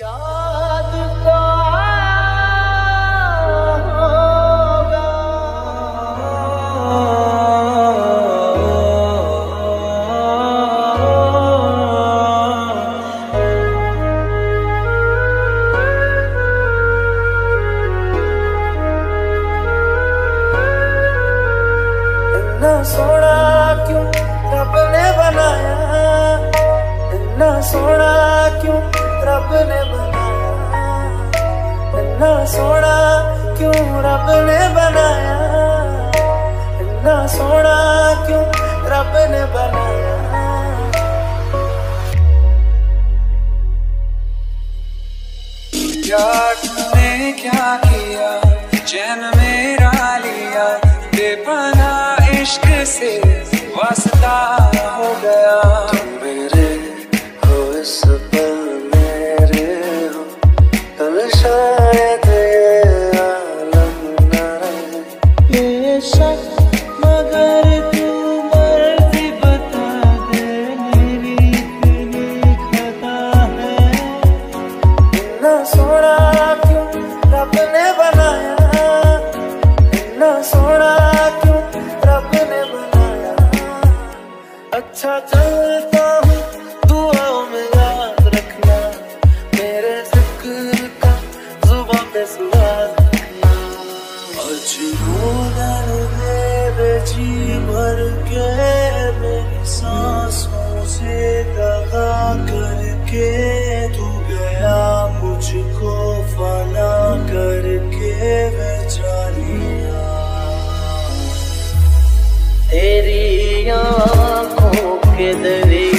तो सोना क्यों रब ने बनाया? इतना सोना रब ने बनाया। इतना सोना क्यों रब ने बनाया? इतना सोना क्यों रब ने बनाया? तूने क्या किया? चैन मेरा लिया। बेपना इश्क से वास्ता हो गया। अच्छा चलता हूँ, दुआओं में याद रखना। मेरे ज़िक्र का ज़ुबान पे सुराग रखना। रोदन मेरे जी भर के, मेरी सांसों से दगा करके। तू गया मुझको फना करके बेचारिया तेरी आँखों के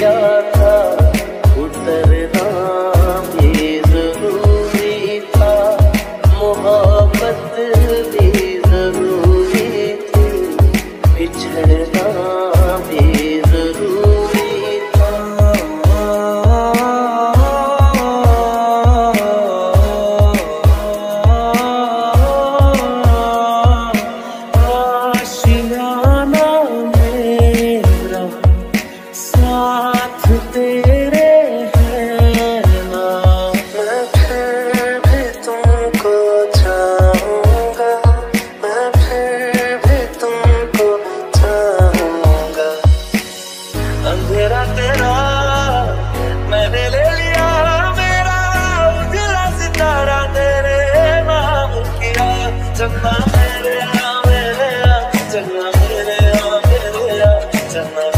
Just another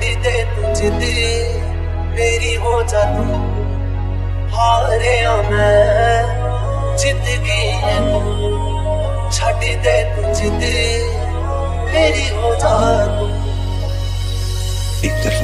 भी दे तुझ दे मेरी हो जा तू हारे मैं जित गई है तू। छट दे तुझ दे मेरी हो जा तू इधर